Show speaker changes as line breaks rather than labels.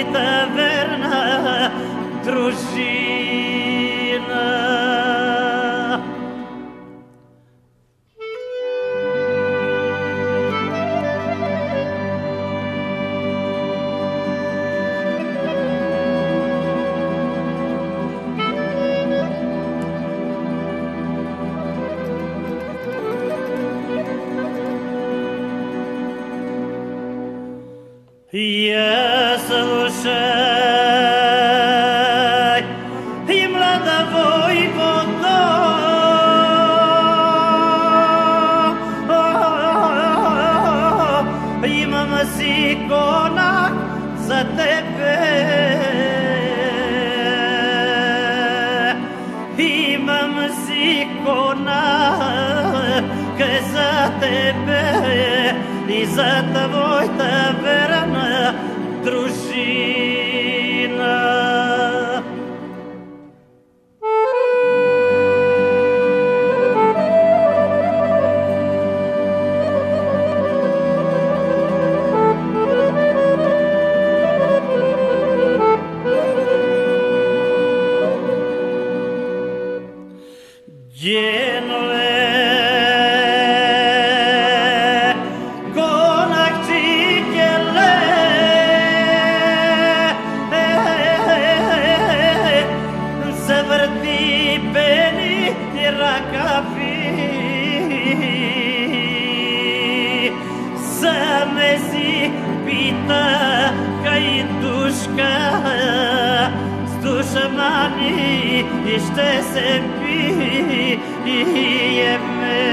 konak cigele Imașli konak zamene Imașli konak zamene Izam uita verna družina Я слушай, и младовой водой, имам си конак за тебе. Имам си конак за тебе и за твоята верна lleno Să me zi pita kai duška Duša mani ište se pi i jeme